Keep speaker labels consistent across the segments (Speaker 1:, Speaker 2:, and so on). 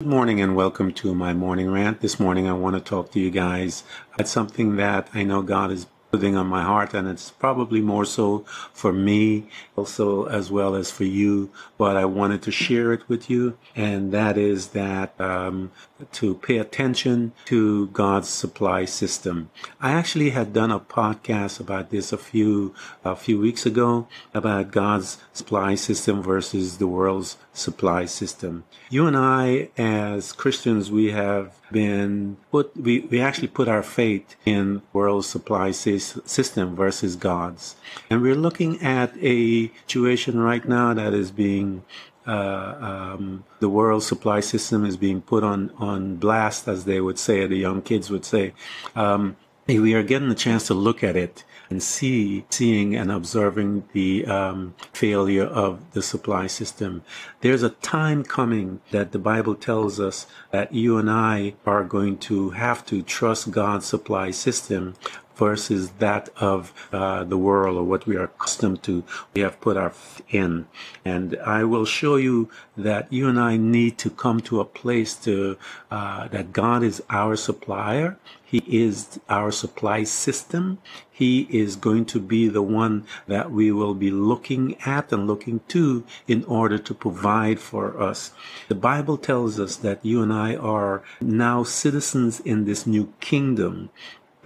Speaker 1: Good morning and welcome to my morning rant. This morning I want to talk to you guys about something that I know God is putting on my heart and it's probably more so for me also as well as for you but i wanted to share it with you and that is that um, to pay attention to god's supply system i actually had done a podcast about this a few a few weeks ago about god's supply system versus the world's supply system. You and i as christians we have been put we, we actually put our faith in world supply system versus god's. And we're looking at a situation right now that is being uh, um, the world supply system is being put on on blast as they would say the young kids would say. Um, we are getting a chance to look at it and see, seeing and observing the um, failure of the supply system. There's a time coming that the Bible tells us that you and I are going to have to trust God's supply system versus that of uh, the world or what we are accustomed to. We have put our in, and I will show you that you and I need to come to a place to uh, that God is our supplier. He is our supply system. He is going to be the one that we will be looking at and looking to in order to provide for us. The Bible tells us that you and I are now citizens in this new kingdom.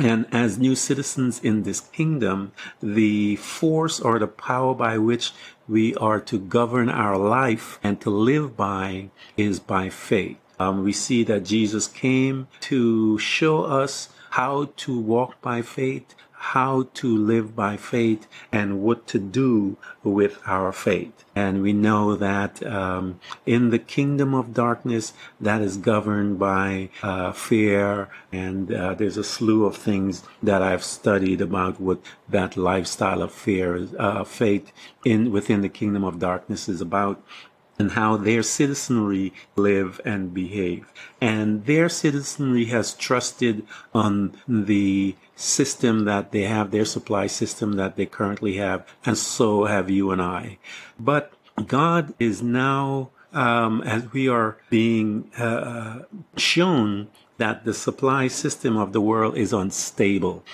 Speaker 1: And as new citizens in this kingdom, the force or the power by which we are to govern our life and to live by is by faith. Um, we see that Jesus came to show us how to walk by faith, how to live by faith, and what to do with our faith. And we know that um, in the kingdom of darkness, that is governed by uh, fear, and uh, there's a slew of things that I've studied about what that lifestyle of fear, uh, faith in within the kingdom of darkness is about and how their citizenry live and behave. And their citizenry has trusted on the system that they have, their supply system that they currently have, and so have you and I. But God is now, um, as we are being uh, shown, that the supply system of the world is unstable.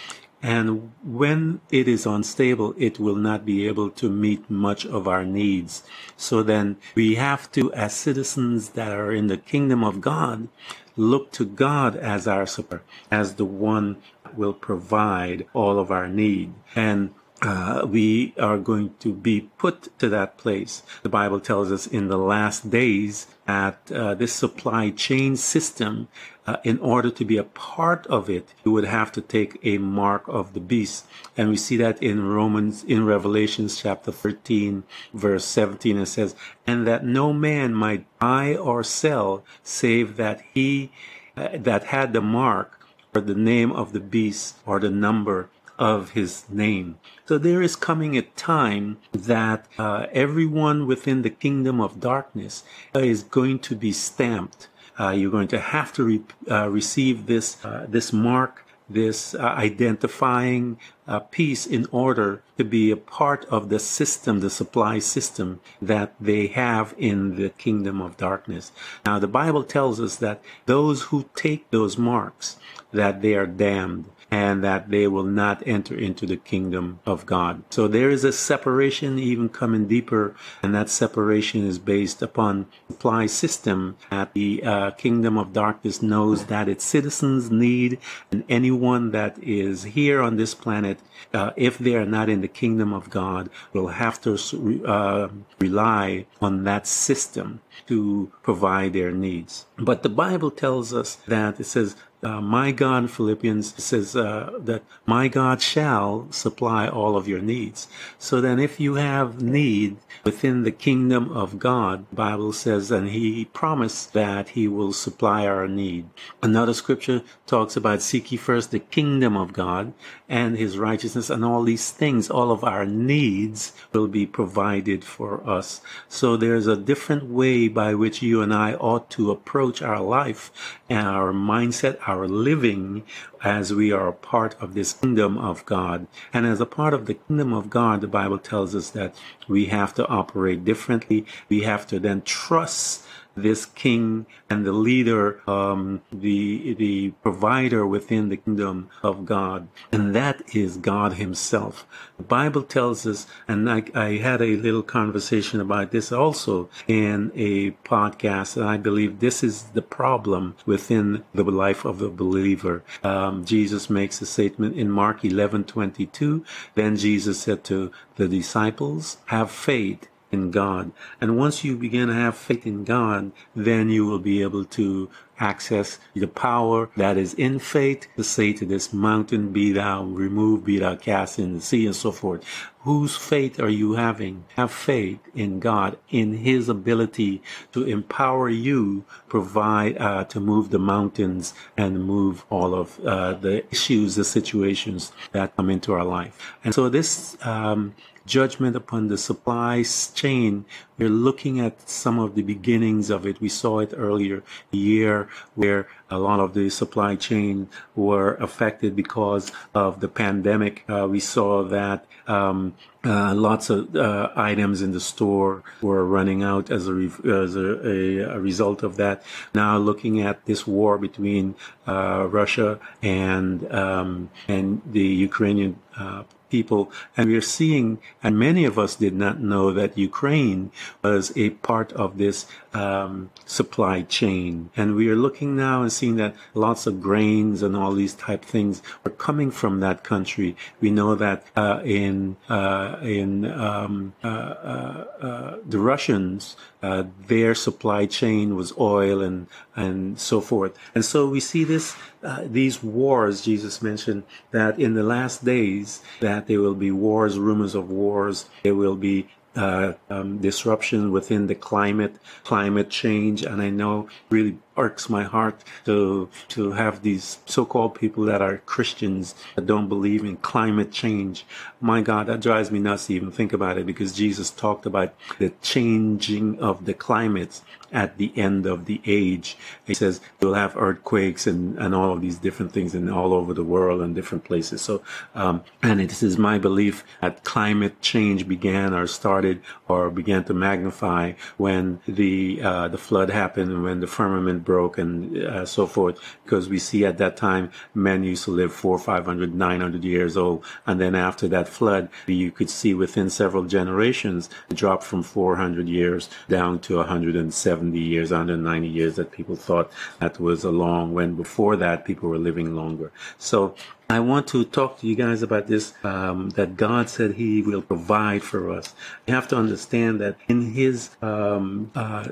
Speaker 1: And when it is unstable, it will not be able to meet much of our needs. So then we have to, as citizens that are in the kingdom of God, look to God as our support, as the one that will provide all of our need. And uh, we are going to be put to that place. The Bible tells us in the last days that uh, this supply chain system, uh, in order to be a part of it, you would have to take a mark of the beast. And we see that in Romans, in Revelations chapter 13, verse 17, it says, And that no man might buy or sell save that he uh, that had the mark or the name of the beast or the number of his name. So there is coming a time that uh, everyone within the kingdom of darkness is going to be stamped. Uh, you're going to have to re- uh, receive this uh, this mark, this uh, identifying uh, piece, in order to be a part of the system, the supply system that they have in the kingdom of darkness. Now, the Bible tells us that those who take those marks, that they are damned and that they will not enter into the kingdom of God. So there is a separation even coming deeper, and that separation is based upon supply system that the uh, kingdom of darkness knows that its citizens need, and anyone that is here on this planet, uh, if they are not in the kingdom of God, will have to uh, rely on that system to provide their needs. But the Bible tells us that it says, uh, my God, Philippians says uh, that my God shall supply all of your needs. So then, if you have need within the kingdom of God, Bible says, and He promised that He will supply our need. Another scripture talks about seek ye first the kingdom of God and His righteousness, and all these things, all of our needs will be provided for us. So there's a different way by which you and I ought to approach our life and our mindset, our living as we are a part of this kingdom of God. And as a part of the kingdom of God, the Bible tells us that we have to operate differently. We have to then trust this king and the leader, um, the the provider within the kingdom of God, and that is God Himself. The Bible tells us, and I, I had a little conversation about this also in a podcast, and I believe this is the problem within the life of the believer. Um, Jesus makes a statement in Mark eleven twenty two. Then Jesus said to the disciples, "Have faith." In God. And once you begin to have faith in God, then you will be able to access the power that is in faith to say to this mountain, be thou removed, be thou cast in the sea, and so forth. Whose faith are you having? Have faith in God, in His ability to empower you, provide, uh, to move the mountains and move all of uh, the issues, the situations that come into our life. And so this, um, judgment upon the supply chain. We're looking at some of the beginnings of it. We saw it earlier year where a lot of the supply chain were affected because of the pandemic. Uh, we saw that um, uh, lots of uh, items in the store were running out as a as a, a, a, result of that. Now looking at this war between uh, Russia and um, and the Ukrainian uh, people. And we are seeing, and many of us did not know that Ukraine was a part of this um, supply chain. And we are looking now and seeing that lots of grains and all these type things are coming from that country. We know that uh, in uh, in um, uh, uh, uh the Russians, uh, their supply chain was oil and and so forth. And so we see this these wars. Jesus mentioned that in the last days that there will be wars, rumors of wars. There will be uh, um, disruption within the climate, climate change, and I know really irks my heart to to have these so-called people that are Christians that don't believe in climate change. My God, that drives me nuts to even think about it because Jesus talked about the changing of the climates at the end of the age. He says we'll have earthquakes and, and all of these different things in all over the world and different places. So, um, and it is my belief that climate change began or started or began to magnify when the uh, the flood happened and when the firmament broke and uh, so forth. Because we see at that time men used to live four, five hundred, nine hundred years old, and then after that flood, you could see within several generations dropped from 400 years down to 170 years, 190 years that people thought that was a long. When before that people were living longer. So I want to talk to you guys about this um, that God said He will provide for us. You have to understand that in His um, uh,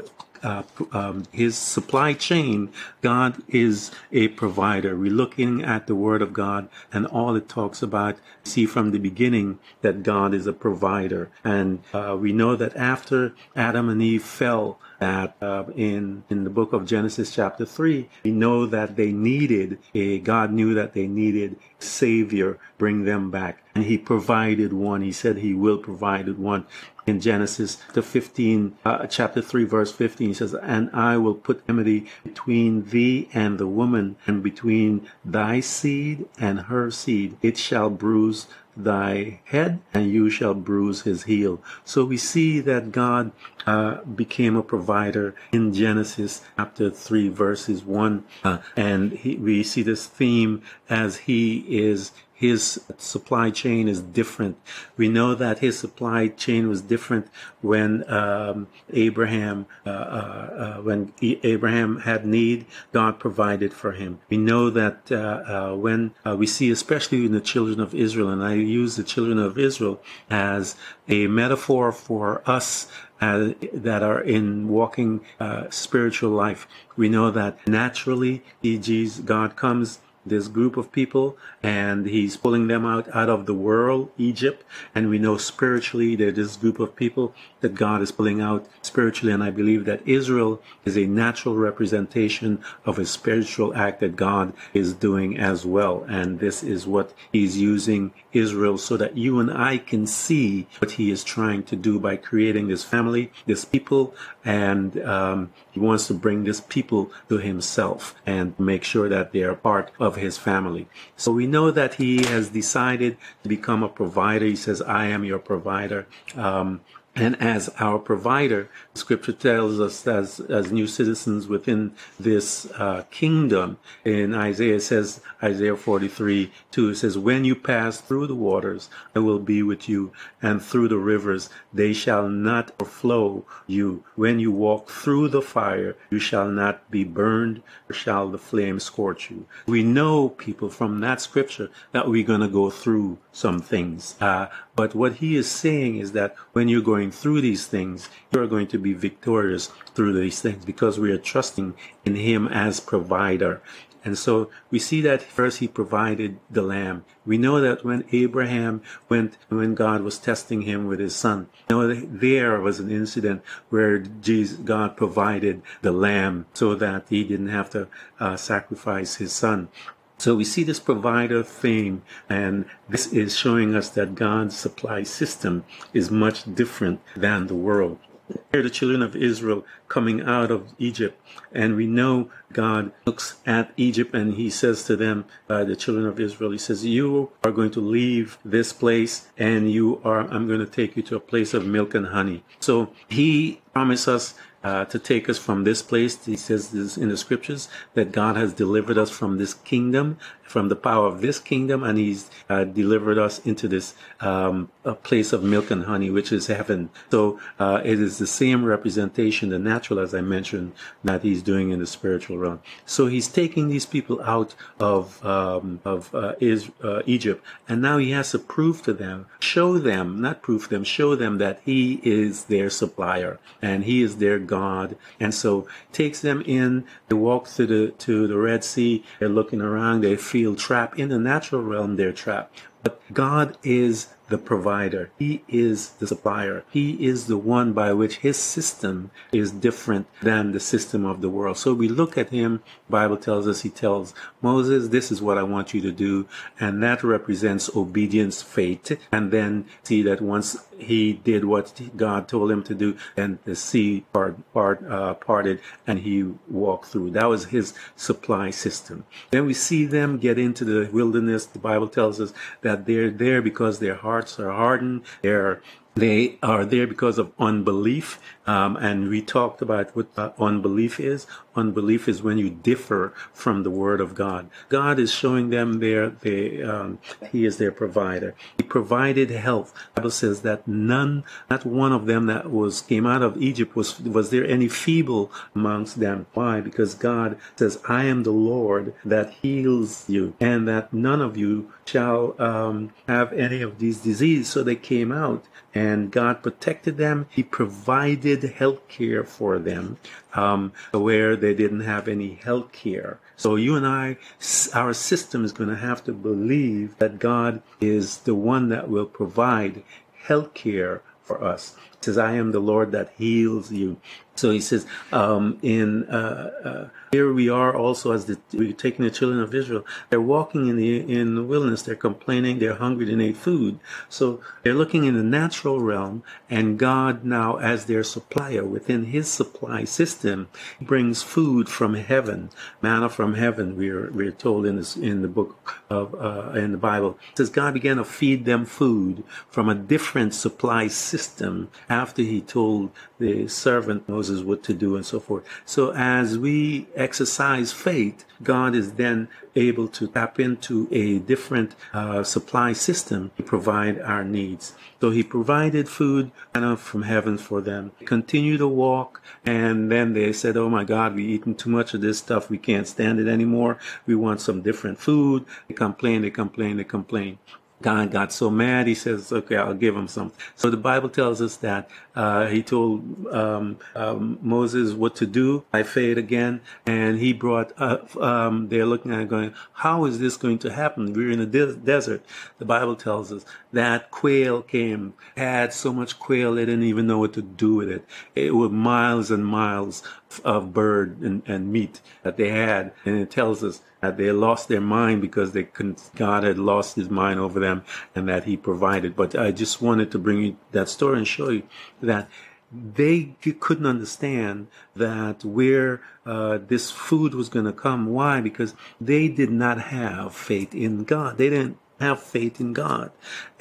Speaker 1: uh, um, his supply chain, God is a provider. We're looking at the Word of God and all it talks about. See from the beginning that God is a provider, and uh, we know that after Adam and Eve fell, that uh, in in the book of Genesis chapter three, we know that they needed a God knew that they needed Savior, bring them back, and He provided one. He said He will provide one in Genesis the 15, uh, chapter 3, verse 15, he says, And I will put enmity between thee and the woman, and between thy seed and her seed. It shall bruise thy head, and you shall bruise his heel. So we see that God uh, became a provider in Genesis chapter 3, verses 1. Uh, and he, we see this theme as he is his supply chain is different. We know that his supply chain was different when um, Abraham, uh, uh, uh, when Abraham had need, God provided for him. We know that uh, uh, when uh, we see, especially in the children of Israel, and I use the children of Israel as a metaphor for us uh, that are in walking uh, spiritual life. We know that naturally, Jesus, God comes this group of people and he's pulling them out out of the world egypt. And we know spiritually that this group of people that god is pulling out spiritually. And i believe that israel is a natural representation of a spiritual act that god is doing as well. And this is what he's using israel so that you and i can see what he is trying to do by creating this family this people and um, he wants to bring this people to himself and make sure that they are part of his family. So we know that he has decided to become a provider. He says, I am your provider. Um, and as our provider. Scripture tells us as, as new citizens within this uh, kingdom. In Isaiah says, Isaiah 43, 2, it says, When you pass through the waters, I will be with you, and through the rivers, they shall not overflow you. When you walk through the fire, you shall not be burned, shall the flame scorch you. We know, people, from that scripture that we're going to go through some things. Uh, but what he is saying is that when you're going through these things, you're going to be victorious through these things because we are trusting in him as provider. And so we see that first he provided the lamb. We know that when Abraham went, when God was testing him with his son, you know, there was an incident where Jesus, God provided the lamb so that he didn't have to uh, sacrifice his son. So we see this provider theme, and this is showing us that God's supply system is much different than the world. Here, the children of Israel coming out of Egypt, and we know God looks at Egypt and He says to them, uh, the children of Israel, He says, "You are going to leave this place, and you are. I'm going to take you to a place of milk and honey." So He promised us uh, to take us from this place. He says this in the scriptures that God has delivered us from this kingdom, from the power of this kingdom, and He's uh, delivered us into this um, place of milk and honey, which is heaven. So uh, it is the same representation, the natural, as I mentioned, that He's doing in the spiritual realm. So He's taking these people out of um, of uh, is, uh, Egypt, and now He has to prove to them, show them, not prove them, show them that He is their supplier and He is their God. And so takes them in, they walk to the, to the Red Sea, they're looking around, they feel trapped. In the natural realm, they're trapped. But God is the provider. He is the supplier. He is the one by which his system is different than the system of the world. So we look at him, Bible tells us, he tells Moses, this is what I want you to do. And that represents obedience, faith. And then see that once he did what God told him to do, and the sea part, part, uh, parted and he walked through. That was his supply system. Then we see them get into the wilderness. The Bible tells us that they're there because their hearts are hardened. They're they are there because of unbelief. Um, and we talked about what uh, unbelief is. Unbelief is when you differ from the word of God. God is showing them there, they, um, He is their provider. He provided health. The Bible says that none, not one of them that was, came out of Egypt was, was there any feeble amongst them. Why? Because God says, I am the Lord that heals you and that none of you shall, um, have any of these diseases. So they came out and God protected them. He provided health care for them um, where they didn't have any health care. So you and I, our system is going to have to believe that God is the one that will provide health care for us. It says, I am the Lord that heals you. So he says, um, in uh, uh, here we are also as the, we're taking the children of Israel. They're walking in the in the wilderness. They're complaining. They're hungry. They need food. So they're looking in the natural realm, and God now, as their supplier within His supply system, brings food from heaven, manna from heaven. We're we're told in this in the book of uh, in the Bible. It says God began to feed them food from a different supply system after He told the servant Moses Moses what to do and so forth. So as we exercise faith, God is then able to tap into a different uh, supply system to provide our needs. So he provided food from heaven for them. Continue to walk, and then they said, "Oh my God, we eaten too much of this stuff. We can't stand it anymore. We want some different food." They complain, they complain, they complain. God got so mad, he says, okay, I'll give him some. So the Bible tells us that uh, he told um, um, Moses what to do by faith again, and he brought, uh, um, they're looking at going, how is this going to happen? We're in a de- desert. The Bible tells us that quail came, had so much quail, they didn't even know what to do with it. It was miles and miles of bird and, and meat that they had, and it tells us they lost their mind because they couldn't, God had lost his mind over them and that he provided. But I just wanted to bring you that story and show you that they couldn't understand that where uh, this food was going to come. Why? Because they did not have faith in God. They didn't have faith in God.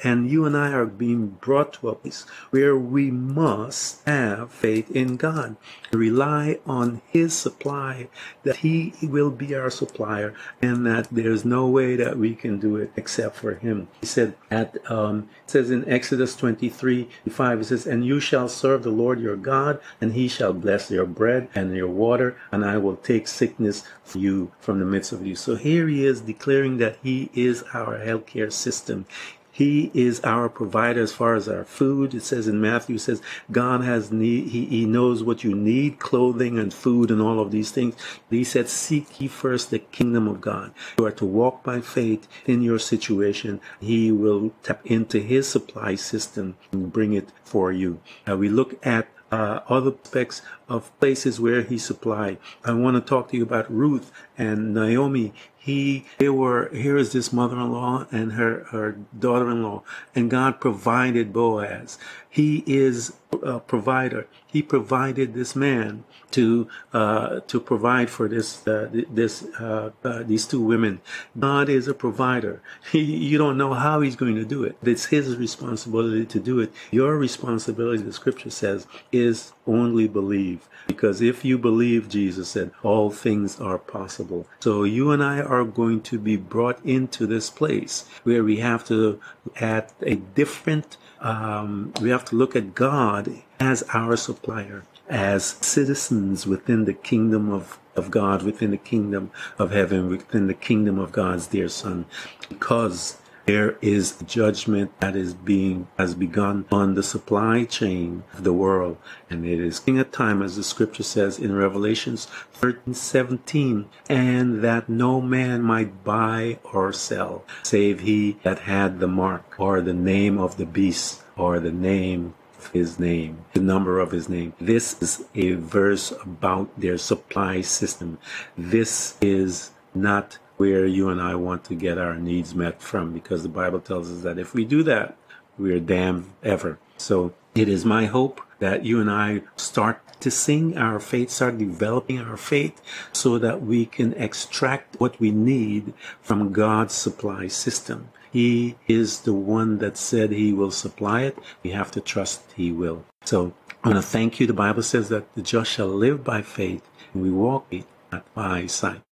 Speaker 1: And you and I are being brought to a place where we must have faith in God. Rely on His supply, that He will be our supplier, and that there's no way that we can do it except for Him. He said at um, it says in Exodus 23, 5, it says, And you shall serve the Lord your God, and he shall bless your bread and your water, and I will take sickness from you from the midst of you. So here he is declaring that he is our healthcare system. He is our provider as far as our food. It says in Matthew, says God has need. He, he knows what you need, clothing and food and all of these things. He said, seek ye first the kingdom of God. You are to walk by faith in your situation. He will tap into his supply system and bring it for you. Uh, we look at uh, other aspects of places where he supplied. I want to talk to you about Ruth and Naomi. He, they were, here is this mother-in-law and her, her daughter-in-law, and God provided Boaz. He is a provider. He provided this man to uh, to provide for this uh, this uh, uh, these two women. God is a provider. He, you don't know how He's going to do it. It's His responsibility to do it. Your responsibility, the Scripture says, is only believe. Because if you believe, Jesus said, all things are possible. So you and I are going to be brought into this place where we have to at a different um, we have to look at God as our supplier, as citizens within the kingdom of, of God, within the kingdom of heaven, within the kingdom of God's dear Son, because there is judgment that is being has begun on the supply chain of the world and it is king of time as the scripture says in revelations 13 17 and that no man might buy or sell save he that had the mark or the name of the beast or the name his name, the number of his name. This is a verse about their supply system. This is not where you and I want to get our needs met from because the Bible tells us that if we do that, we are damned ever. So it is my hope that you and I start to sing our faith, start developing our faith so that we can extract what we need from God's supply system. He is the one that said he will supply it. We have to trust he will. So I want to thank you. The Bible says that the just shall live by faith and we walk not by sight.